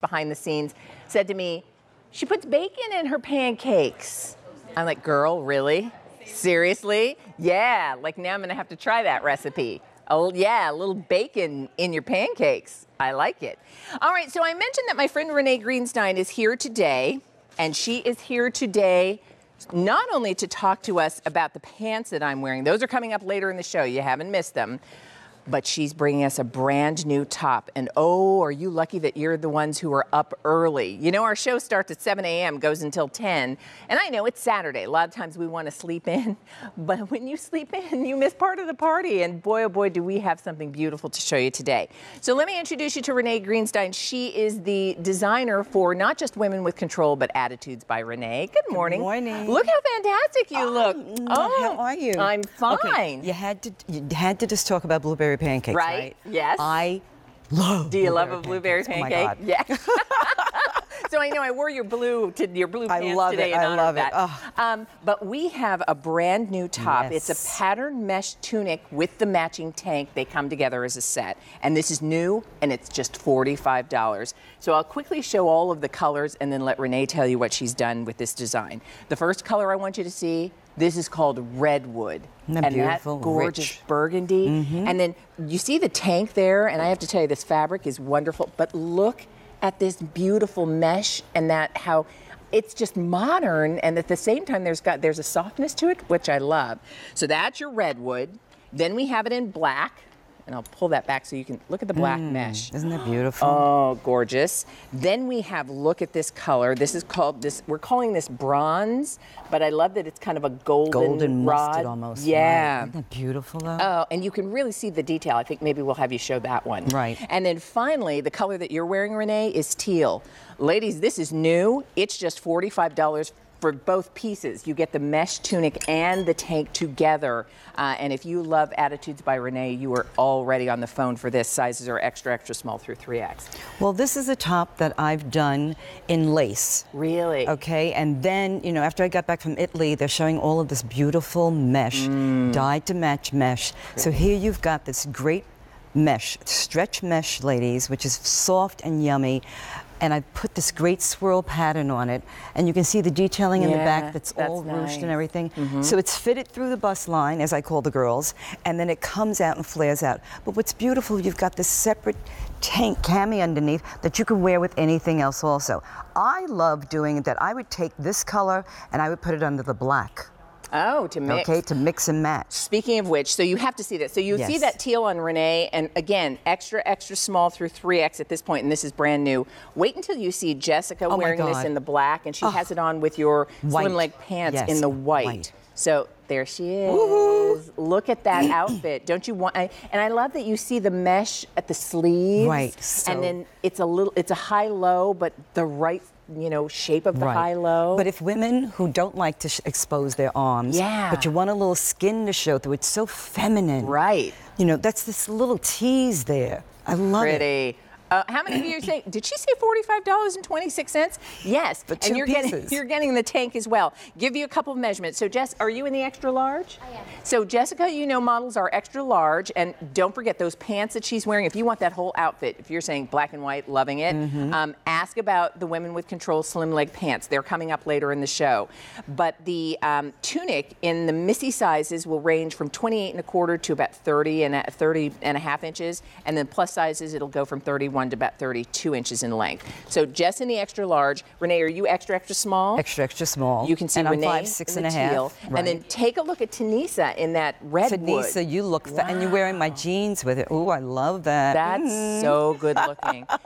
behind the scenes, said to me, she puts bacon in her pancakes. I'm like, girl, really? Seriously? Yeah, like now I'm gonna have to try that recipe. Oh, yeah, a little bacon in your pancakes. I like it. All right, so I mentioned that my friend Renee Greenstein is here today, and she is here today not only to talk to us about the pants that I'm wearing, those are coming up later in the show, you haven't missed them, but she's bringing us a brand new top. And oh, are you lucky that you're the ones who are up early? You know, our show starts at 7 a.m., goes until 10. And I know it's Saturday. A lot of times we want to sleep in, but when you sleep in, you miss part of the party. And boy, oh boy, do we have something beautiful to show you today. So let me introduce you to Renee Greenstein. She is the designer for not just Women with Control, but Attitudes by Renee. Good morning. Good morning. Look how fantastic you oh, look. Oh, how are you? I'm fine. Okay, You had to you had to just talk about blueberry pancakes, Right, right? yes. I love. Do you love a blueberry pancakes. pancake? Oh my God. Yeah. so I know I wore your blue to your blue I pants love today it, I love it. that. Oh. Um, but we have a brand new top. It's a pattern mesh tunic with the matching tank. They come together as a set, and this is new, and it's just forty-five dollars. So I'll quickly show all of the colors, and then let Renee tell you what she's done with this design. The first color I want you to see. This is called redwood, that and that gorgeous Rich. burgundy. Mm-hmm. And then you see the tank there, and I have to tell you, this fabric is wonderful. But look at this beautiful mesh and that how it's just modern, and at the same time, there's got there's a softness to it, which I love. So that's your redwood. Then we have it in black, and I'll pull that back so you can look at the black mm, mesh. Isn't that beautiful? Oh, gorgeous. Then we have, look at this color. This is called, this. we're calling this bronze, but I love that it's kind of a golden, Golden rod. mustard almost. right. Yeah. Isn't that beautiful though? Oh, and you can really see the detail. I think maybe we'll have you show that one. Right. And then finally, the color that you're wearing, Renee, is teal. Ladies, this is new. It's just $45 for both pieces. You get the mesh tunic and the tank together. Uh, and if you love Attitudes by Renee, you are already on the phone for this. Sizes are extra, extra small through 3X. Well, this is a top that I've done in lace. Really? Okay, and then, you know, after I got back from Italy, they're showing all of this beautiful mesh, Mm. dyed to match mesh. So here you've got this great mesh, stretch mesh, ladies, which is soft and yummy. And I put this great swirl pattern on it, and you can see the detailing in the back that's, that's all ruched and nice. everything. Mm-hmm. So it's fitted through the bust line, as I call the girls, and then it comes out and flares out. But what's beautiful, you've got this separate tank cami underneath that you can wear with anything else also. I love doing that. I would take this color and I would put it under the black, Oh, to mix. okay, to mix and match. Speaking of which, so you have to see that. So you see that teal on Renee, and again, extra, extra small through 3X at this point, and this is brand new. Wait until you see Jessica Oh wearing this in the black, and she has it on with your White. slim leg pants Yes, in the white. white. So there she is. Look at that outfit. Don't you want? I, and I love that you see the mesh at the sleeves. Right, so- and then it's a little, it's a high low, but the right, you know, shape of the high low. But if women who don't like to sh- expose their arms, Yeah. but you want a little skin to show through, it's so feminine. right. You know, that's this little tease there. I love it. Pretty. Uh, how many of you are saying? Did she say forty-five dollars and twenty-six cents? Yes, For and two you're getting pieces. you're getting the tank as well. Give you a couple of measurements. So, Jess, are you in the extra large? I am. So, Jessica, you know models are extra large, and don't forget those pants that she's wearing. If you want that whole outfit, if you're saying black and white, loving it, Mm-hmm. um, ask about the Women with Control slim leg pants. They're coming up later in the show. But the um, tunic in the Missy sizes will range from 28 and a quarter to about 30 and a, 30 and a half inches, and then plus sizes it'll go from 31 to about 32 inches in length. So Jess in the extra large. Renee, are you extra extra small? Extra, extra small. You can see and Renee I'm five, six in and the a half. teal, and then take a look at Tanisa in that red Tanisa, you look fa- and you're wearing my jeans with it. Ooh, I love that. That's so good looking.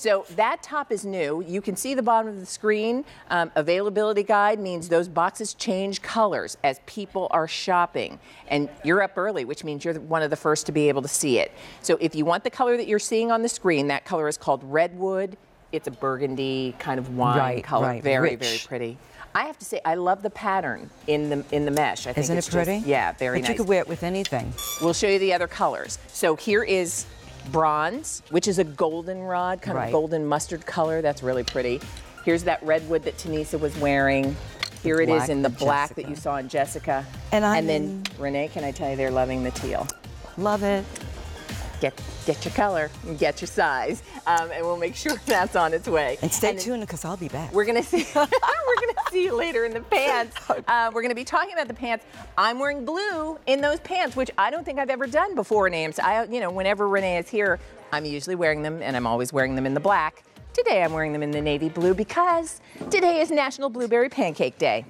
So that top is new. You can see the bottom of the screen. Um, availability guide means those boxes change colors as people are shopping. And you're up early, which means you're one of the first to be able to see it. So if you want the color that you're seeing on the screen, that color is called redwood. It's a burgundy kind of wine Right, color. right, Very, rich. very pretty. I have to say, I love the pattern in the in the mesh. I think Isn't it's it pretty? Just, yeah, very but nice. you could wear it with anything. We'll show you the other colors. So here is bronze, which is a goldenrod, kind Right. of golden mustard color. That's really pretty. Here's that redwood that Tanisa was wearing. Here it is in the black that you saw in Jessica. And I'm then Renee, can I tell you they're loving the teal. Love it. get get your color, and get your size, um, and we'll make sure that's on its way. And stay then tuned because I'll be back. We're gonna see. we're gonna see you later in the pants. Uh, we're gonna be talking about the pants. I'm wearing blue in those pants, which I don't think I've ever done before AMC. I, you know, whenever Renee is here, I'm usually wearing them, and I'm always wearing them in the black. Today I'm wearing them in the navy blue because today is National Blueberry Pancake Day.